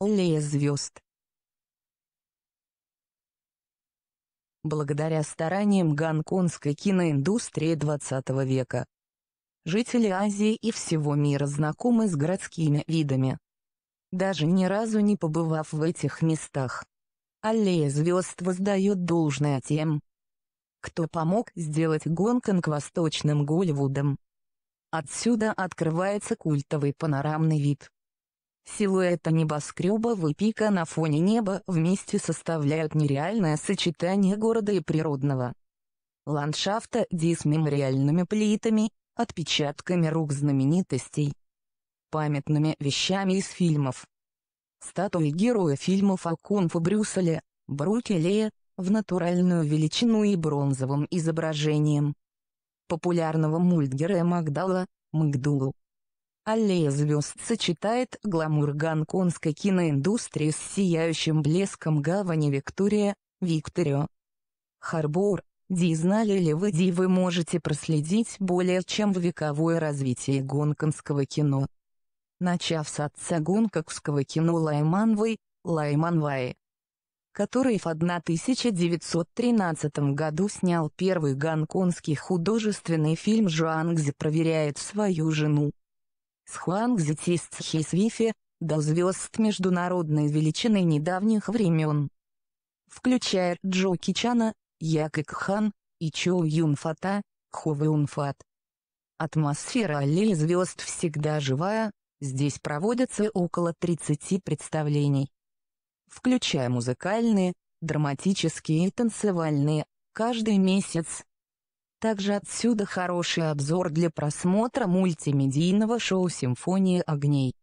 Аллея звезд. Благодаря стараниям гонконгской киноиндустрии XX века, жители Азии и всего мира знакомы с городскими видами. Даже ни разу не побывав в этих местах. Аллея звезд воздает должное тем, кто помог сделать Гонконг восточным Голливудом. Отсюда открывается культовый панорамный вид. Силуэты небоскреба и пика на фоне неба вместе составляют нереальное сочетание города и природного ландшафта с мемориальными плитами, отпечатками рук знаменитостей, памятными вещами из фильмов. Статуи героя фильмов о кунг-фу Брюсселе, Бруке Ле, в натуральную величину и бронзовым изображением популярного мультгероя Магдала, Магдулу. Аллея звезд сочетает гламур гонконгской киноиндустрии с сияющим блеском гавани Виктория, Викторио. Харбор, Ди знали ли вы Ди вы можете проследить более чем вековое развитие гонконгского кино. Начав с отца гонконгского кино Лайманвой, Лайманвай, который в 1913 году снял первый гонконгский художественный фильм «Жуангзи проверяет свою жену». С Хуангзи Тистхи Свифи, до звезд международной величины недавних времен. Включая Джоки Чана, Якик Хан и Чоу Юн Фата, Хо Юн Фат. Атмосфера аллеи звезд всегда живая, здесь проводятся около 30 представлений. Включая музыкальные, драматические и танцевальные, каждый месяц, также отсюда хороший обзор для просмотра мультимедийного шоу «Симфония огней».